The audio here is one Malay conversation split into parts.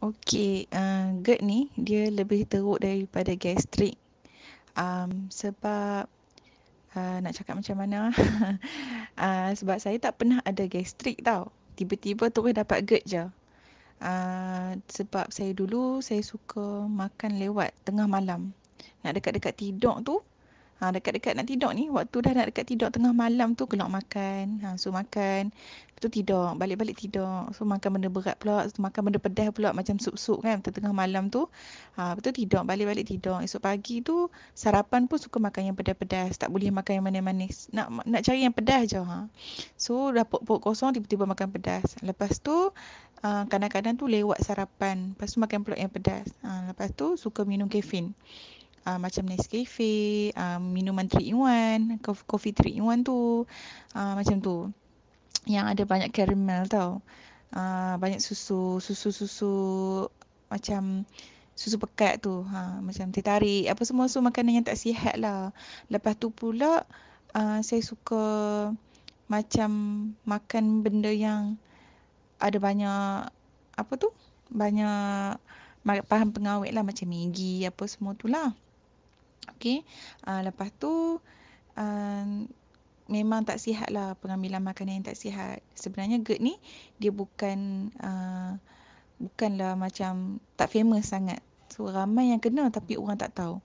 Okey, uh, GERD ni dia lebih teruk daripada gastrik. Um, sebab uh, nak cakap macam mana? uh, sebab saya tak pernah ada gastrik tau. Tiba-tiba terus dapat GERD je. Uh, sebab saya dulu saya suka makan lewat tengah malam. Nak dekat-dekat tidur tu Ha, dekat-dekat nak tidur ni, waktu dah nak dekat tidur tengah malam tu, keluar makan. Ha, so makan, tu tidur, balik-balik tidur. So makan benda berat pula, makan benda pedas pula macam sup-sup kan, tengah malam tu. Ha, tu tidur, balik-balik tidur. Esok pagi tu, sarapan pun suka makan yang pedas-pedas. Tak boleh makan yang manis-manis. Nak nak cari yang pedas je. Ha. So dah perut kosong, tiba-tiba makan pedas. Lepas tu, uh, kadang-kadang tu lewat sarapan. Lepas tu makan pula yang pedas. Ha, lepas tu, suka minum kafein uh, macam Nescafe, uh, minuman 3 in 1, coffee 3 in 1 tu, uh, macam tu. Yang ada banyak caramel tau. Uh, banyak susu, susu-susu macam susu pekat tu. Ha, macam teh tarik, apa semua so makanan yang tak sihat lah. Lepas tu pula uh, saya suka macam makan benda yang ada banyak apa tu? Banyak bahan pengawet lah macam Maggi apa semua tu lah. Okey. Uh, lepas tu uh, memang tak sihat lah pengambilan makanan yang tak sihat. Sebenarnya GERD ni dia bukan uh, bukanlah macam tak famous sangat. So ramai yang kena tapi orang tak tahu.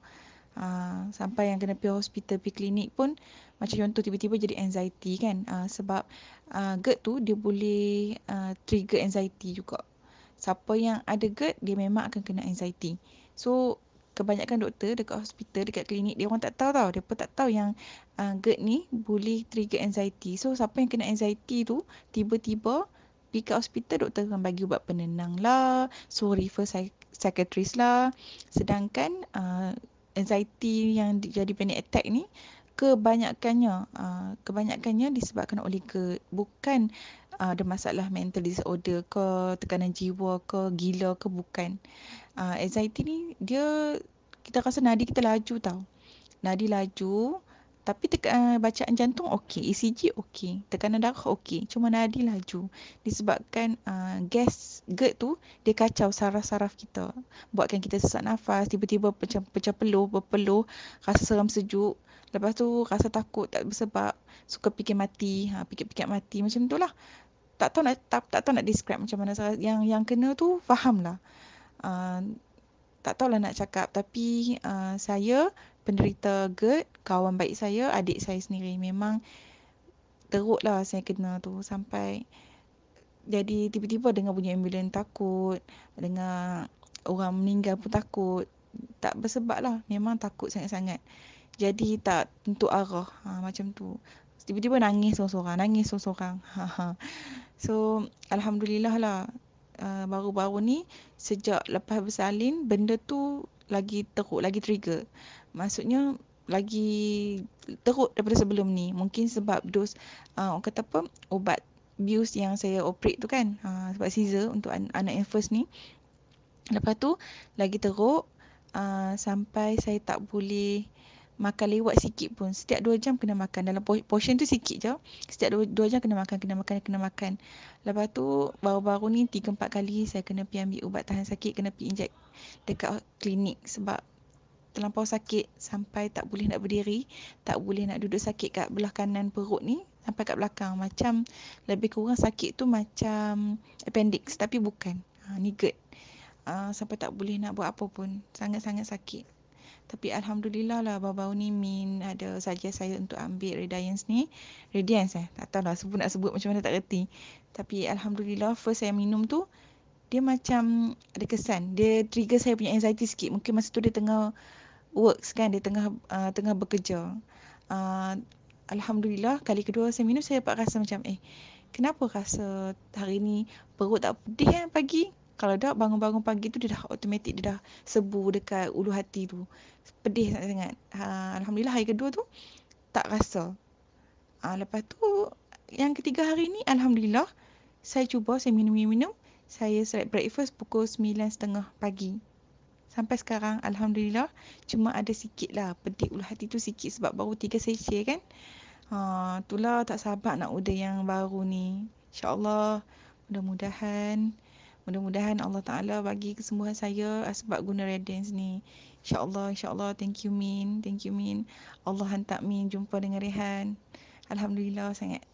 Uh, sampai yang kena pergi hospital, pergi klinik pun macam contoh tiba-tiba jadi anxiety kan. Uh, sebab uh, GERD tu dia boleh uh, trigger anxiety juga. Siapa yang ada GERD dia memang akan kena anxiety. So kebanyakan doktor dekat hospital, dekat klinik, dia orang tak tahu tau. Pun tak tahu yang uh, GERD ni boleh trigger anxiety. So, siapa yang kena anxiety tu, tiba-tiba pergi ke hospital, doktor akan bagi ubat penenang lah. So, refer psychiatrist lah. Sedangkan uh, anxiety yang jadi panic attack ni, kebanyakannya, uh, kebanyakannya disebabkan oleh GERD. Bukan ada masalah mental disorder ke, tekanan jiwa ke, gila ke, bukan uh, anxiety ni dia kita rasa nadi kita laju tau. Nadi laju tapi tek, uh, bacaan jantung okey, ECG okey, tekanan darah okey, cuma nadi laju. Disebabkan uh, gas GERD tu dia kacau saraf-saraf kita. Buatkan kita sesak nafas, tiba-tiba pecah pecah peluh, berpeluh, rasa seram sejuk. Lepas tu rasa takut tak bersebab, suka fikir mati, ha, fikir-fikir mati macam tu lah. Tak tahu nak tak, tak tahu nak describe macam mana yang yang kena tu faham lah. Uh, tak tahulah nak cakap tapi uh, saya penderita GERD, kawan baik saya, adik saya sendiri memang teruklah saya kena tu sampai jadi tiba-tiba dengar bunyi ambulans takut, dengar orang meninggal pun takut. Tak bersebab lah, memang takut sangat-sangat. Jadi tak tentu arah ha, macam tu. Tiba-tiba nangis seorang-seorang, nangis seorang-seorang. So, Alhamdulillah lah uh, baru-baru ni sejak lepas bersalin benda tu lagi teruk lagi trigger. Maksudnya lagi teruk daripada sebelum ni. Mungkin sebab dos uh, orang kata apa ubat bius yang saya operate tu kan uh, sebab Caesar untuk an- anak yang first ni. Lepas tu lagi teruk uh, sampai saya tak boleh makan lewat sikit pun. Setiap dua jam kena makan. Dalam portion tu sikit je. Setiap dua, dua jam kena makan kena makan kena makan. Lepas tu baru-baru ni tiga empat kali saya kena pergi ambil ubat tahan sakit kena pergi inject dekat klinik sebab terlampau sakit sampai tak boleh nak berdiri tak boleh nak duduk sakit kat belah kanan perut ni sampai kat belakang. Macam lebih kurang sakit tu macam appendix tapi bukan. Ha, ni GERD. Uh, sampai tak boleh nak buat apa pun. Sangat-sangat sakit tapi Alhamdulillah lah baru-baru ni Min ada saja saya untuk ambil Radiance ni. Radiance eh. Tak tahu lah sebut nak sebut macam mana tak reti. Tapi Alhamdulillah first saya minum tu dia macam ada kesan. Dia trigger saya punya anxiety sikit. Mungkin masa tu dia tengah works kan. Dia tengah uh, tengah bekerja. Uh, Alhamdulillah kali kedua saya minum saya dapat rasa macam eh kenapa rasa hari ni perut tak pedih kan pagi kalau dah bangun-bangun pagi tu dia dah automatik dia dah sebu dekat ulu hati tu. Pedih sangat-sangat. Ha, Alhamdulillah hari kedua tu tak rasa. Ha, lepas tu yang ketiga hari ni Alhamdulillah saya cuba saya minum-minum. Saya select breakfast pukul 9.30 pagi. Sampai sekarang Alhamdulillah cuma ada sikit lah pedih ulu hati tu sikit sebab baru tiga sesi kan. Ha, itulah tak sabar nak order yang baru ni. InsyaAllah mudah-mudahan Mudah-mudahan Allah Ta'ala bagi kesembuhan saya sebab guna Redens ni. InsyaAllah, insyaAllah. Thank you Min. Thank you Min. Allah hantar Min jumpa dengan Rehan. Alhamdulillah sangat.